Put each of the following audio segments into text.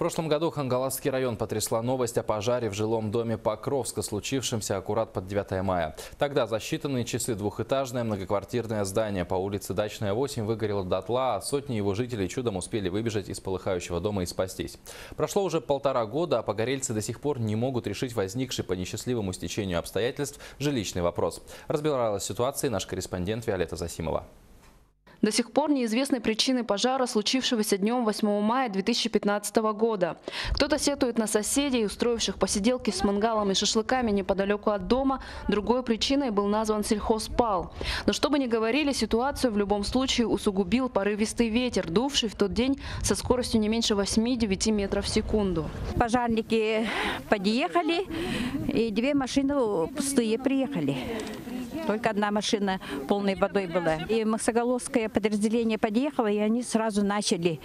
прошлом году Хангаласский район потрясла новость о пожаре в жилом доме Покровска, случившемся аккурат под 9 мая. Тогда за считанные часы двухэтажное многоквартирное здание по улице Дачная 8 выгорело дотла, а сотни его жителей чудом успели выбежать из полыхающего дома и спастись. Прошло уже полтора года, а погорельцы до сих пор не могут решить возникший по несчастливому стечению обстоятельств жилищный вопрос. Разбиралась ситуацией наш корреспондент Виолетта Засимова. До сих пор неизвестны причины пожара, случившегося днем 8 мая 2015 года. Кто-то сетует на соседей, устроивших посиделки с мангалом и шашлыками неподалеку от дома. Другой причиной был назван сельхозпал. Но что бы ни говорили, ситуацию в любом случае усугубил порывистый ветер, дувший в тот день со скоростью не меньше 8-9 метров в секунду. Пожарники подъехали, и две машины пустые приехали. Только одна машина полной водой была. И Максоголовское подразделение подъехало, и они сразу начали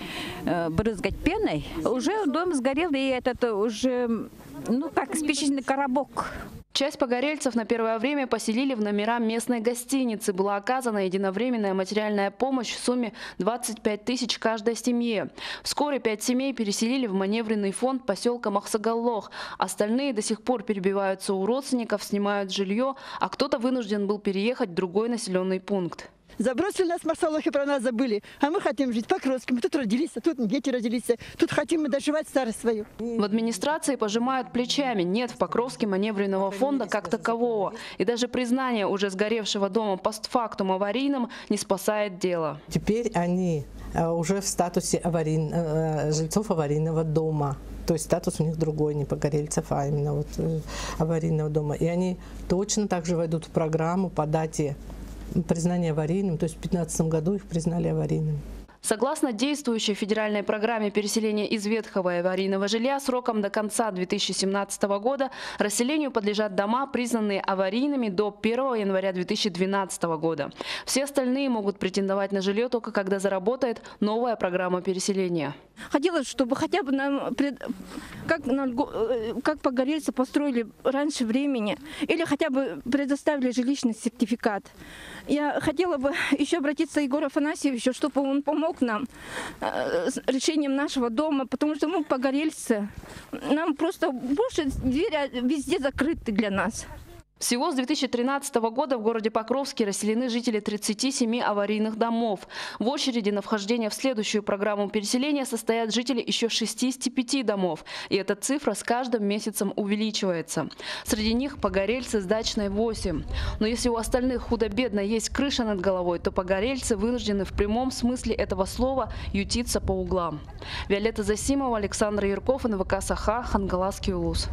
э, брызгать пеной. Уже дом сгорел, и этот уже, ну как, спичечный коробок. Часть погорельцев на первое время поселили в номера местной гостиницы. Была оказана единовременная материальная помощь в сумме 25 тысяч каждой семье. Вскоре пять семей переселили в маневренный фонд поселка Махсагаллох. Остальные до сих пор перебиваются у родственников, снимают жилье, а кто-то вынужден был переехать в другой населенный пункт. Забросили нас в Марсалохе, про нас забыли. А мы хотим жить по-кротски. Мы тут родились, а тут дети родились. Тут хотим мы доживать старость свою. В администрации пожимают плечами. Нет в Покровске маневренного фонда как такового. И даже признание уже сгоревшего дома постфактум аварийным не спасает дело. Теперь они э, уже в статусе аварий... Э, жильцов аварийного дома. То есть статус у них другой, не погорельцев, а именно вот э, аварийного дома. И они точно так же войдут в программу по дате признание аварийным, то есть в 2015 году их признали аварийными. Согласно действующей федеральной программе переселения из ветхого и аварийного жилья сроком до конца 2017 года расселению подлежат дома, признанные аварийными до 1 января 2012 года. Все остальные могут претендовать на жилье только когда заработает новая программа переселения. Хотелось, чтобы хотя бы нам, как, э, как погорельцы построили раньше времени, или хотя бы предоставили жилищный сертификат. Я хотела бы еще обратиться к Егору Афанасьевичу, чтобы он помог нам э, с решением нашего дома, потому что мы погорельцы. Нам просто больше двери везде закрыты для нас. Всего с 2013 года в городе Покровске расселены жители 37 аварийных домов. В очереди на вхождение в следующую программу переселения состоят жители еще 65 домов. И эта цифра с каждым месяцем увеличивается. Среди них погорельцы с дачной 8. Но если у остальных худо-бедно есть крыша над головой, то погорельцы вынуждены в прямом смысле этого слова ютиться по углам. Виолетта Засимова, Александр Ярков, НВК Саха, Хангаласский улус.